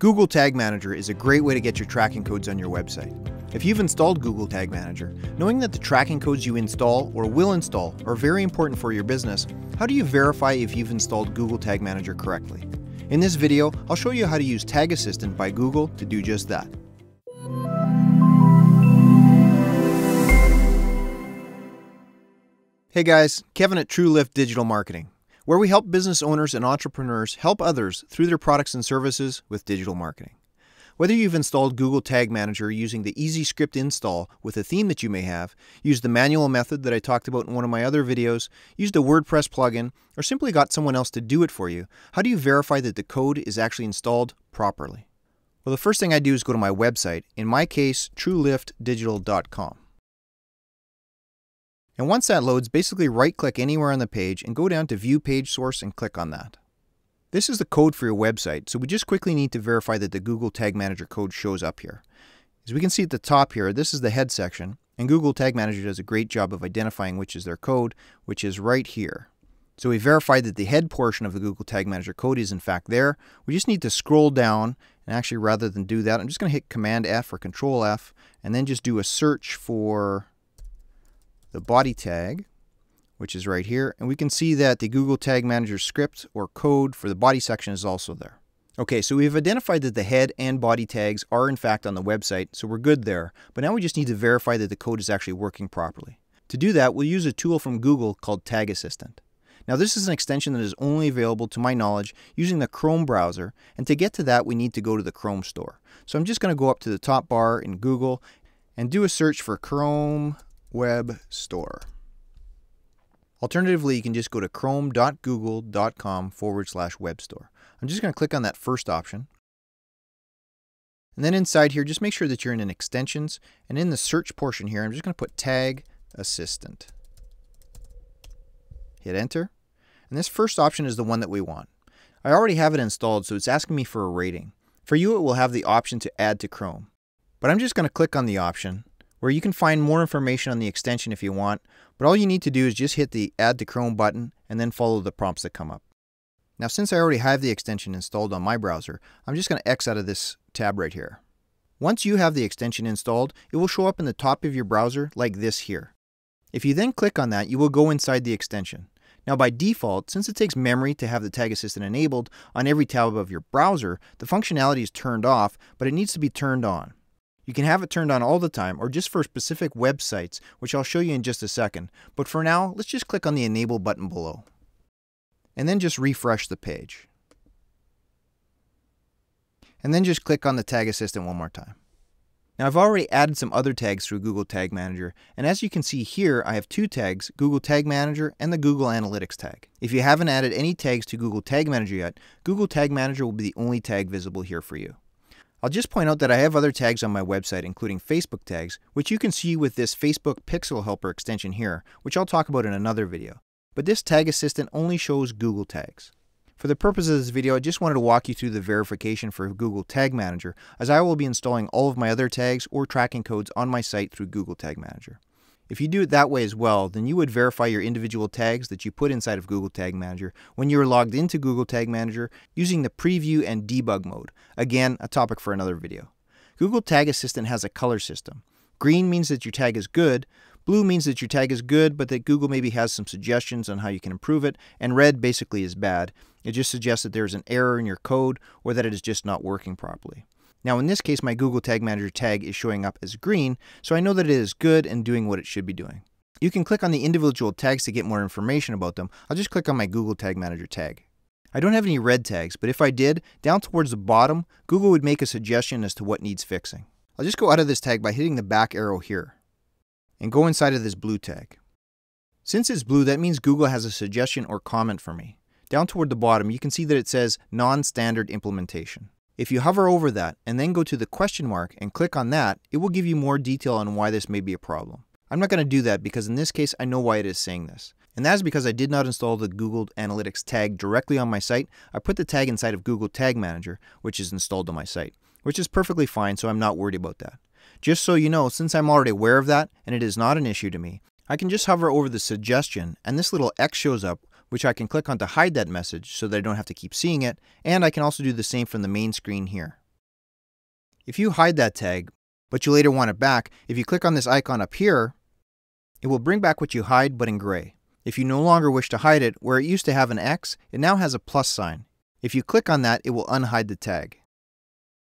Google Tag Manager is a great way to get your tracking codes on your website. If you've installed Google Tag Manager, knowing that the tracking codes you install or will install are very important for your business, how do you verify if you've installed Google Tag Manager correctly? In this video, I'll show you how to use Tag Assistant by Google to do just that. Hey guys, Kevin at Tru Lift Digital Marketing where we help business owners and entrepreneurs help others through their products and services with digital marketing. Whether you've installed Google Tag Manager using the Easy Script install with a theme that you may have, used the manual method that I talked about in one of my other videos, used a WordPress plugin, or simply got someone else to do it for you, how do you verify that the code is actually installed properly? Well, the first thing I do is go to my website, in my case, truliftdigital.com. And once that loads, basically right click anywhere on the page and go down to View Page Source and click on that. This is the code for your website, so we just quickly need to verify that the Google Tag Manager code shows up here. As we can see at the top here, this is the head section, and Google Tag Manager does a great job of identifying which is their code, which is right here. So we verified that the head portion of the Google Tag Manager code is in fact there. We just need to scroll down, and actually rather than do that, I'm just going to hit Command F or Control F, and then just do a search for the body tag, which is right here, and we can see that the Google Tag Manager script or code for the body section is also there. Okay, so we've identified that the head and body tags are in fact on the website, so we're good there, but now we just need to verify that the code is actually working properly. To do that, we'll use a tool from Google called Tag Assistant. Now this is an extension that is only available to my knowledge using the Chrome browser, and to get to that we need to go to the Chrome store. So I'm just going to go up to the top bar in Google and do a search for Chrome Web Store. Alternatively, you can just go to chrome.google.com forward slash web store. I'm just going to click on that first option. And then inside here, just make sure that you're in an extensions. And in the search portion here, I'm just going to put tag assistant. Hit enter. And this first option is the one that we want. I already have it installed, so it's asking me for a rating. For you, it will have the option to add to Chrome. But I'm just going to click on the option where you can find more information on the extension if you want, but all you need to do is just hit the Add to Chrome button and then follow the prompts that come up. Now since I already have the extension installed on my browser, I'm just going to X out of this tab right here. Once you have the extension installed, it will show up in the top of your browser like this here. If you then click on that, you will go inside the extension. Now by default, since it takes memory to have the Tag Assistant enabled on every tab of your browser, the functionality is turned off, but it needs to be turned on. You can have it turned on all the time or just for specific websites, which I'll show you in just a second. But for now, let's just click on the Enable button below. And then just refresh the page. And then just click on the Tag Assistant one more time. Now I've already added some other tags through Google Tag Manager, and as you can see here, I have two tags, Google Tag Manager and the Google Analytics tag. If you haven't added any tags to Google Tag Manager yet, Google Tag Manager will be the only tag visible here for you. I'll just point out that I have other tags on my website, including Facebook tags, which you can see with this Facebook Pixel Helper extension here, which I'll talk about in another video. But this Tag Assistant only shows Google tags. For the purpose of this video, I just wanted to walk you through the verification for Google Tag Manager, as I will be installing all of my other tags or tracking codes on my site through Google Tag Manager. If you do it that way as well, then you would verify your individual tags that you put inside of Google Tag Manager when you are logged into Google Tag Manager using the preview and debug mode. Again, a topic for another video. Google Tag Assistant has a color system. Green means that your tag is good, blue means that your tag is good, but that Google maybe has some suggestions on how you can improve it, and red basically is bad. It just suggests that there's an error in your code or that it is just not working properly. Now in this case, my Google Tag Manager tag is showing up as green, so I know that it is good and doing what it should be doing. You can click on the individual tags to get more information about them. I'll just click on my Google Tag Manager tag. I don't have any red tags, but if I did, down towards the bottom, Google would make a suggestion as to what needs fixing. I'll just go out of this tag by hitting the back arrow here and go inside of this blue tag. Since it's blue, that means Google has a suggestion or comment for me. Down toward the bottom, you can see that it says non-standard implementation. If you hover over that and then go to the question mark and click on that, it will give you more detail on why this may be a problem. I'm not going to do that because in this case I know why it is saying this. And that is because I did not install the Google Analytics tag directly on my site. I put the tag inside of Google Tag Manager, which is installed on my site, which is perfectly fine, so I'm not worried about that. Just so you know, since I'm already aware of that and it is not an issue to me, I can just hover over the suggestion and this little X shows up which I can click on to hide that message so that I don't have to keep seeing it, and I can also do the same from the main screen here. If you hide that tag, but you later want it back, if you click on this icon up here, it will bring back what you hide but in gray. If you no longer wish to hide it, where it used to have an X, it now has a plus sign. If you click on that, it will unhide the tag.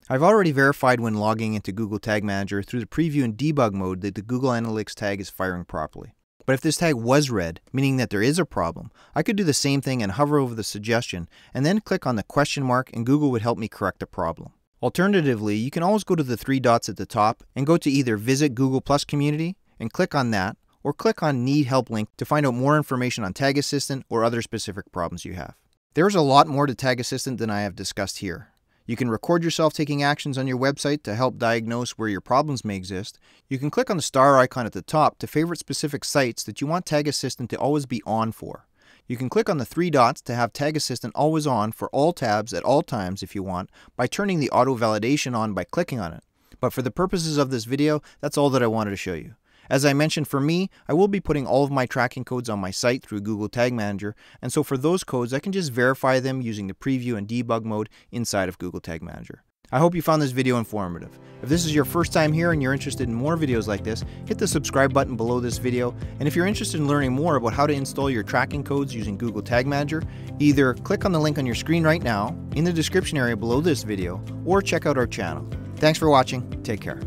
I've already verified when logging into Google Tag Manager through the preview and debug mode that the Google Analytics tag is firing properly. But if this tag was red, meaning that there is a problem, I could do the same thing and hover over the suggestion and then click on the question mark and Google would help me correct the problem. Alternatively, you can always go to the three dots at the top and go to either Visit Google Plus Community and click on that, or click on Need Help link to find out more information on Tag Assistant or other specific problems you have. There is a lot more to Tag Assistant than I have discussed here. You can record yourself taking actions on your website to help diagnose where your problems may exist. You can click on the star icon at the top to favorite specific sites that you want Tag Assistant to always be on for. You can click on the three dots to have Tag Assistant always on for all tabs at all times if you want by turning the auto validation on by clicking on it. But for the purposes of this video, that's all that I wanted to show you. As I mentioned, for me, I will be putting all of my tracking codes on my site through Google Tag Manager, and so for those codes, I can just verify them using the preview and debug mode inside of Google Tag Manager. I hope you found this video informative. If this is your first time here and you're interested in more videos like this, hit the subscribe button below this video, and if you're interested in learning more about how to install your tracking codes using Google Tag Manager, either click on the link on your screen right now, in the description area below this video, or check out our channel. Thanks for watching, take care.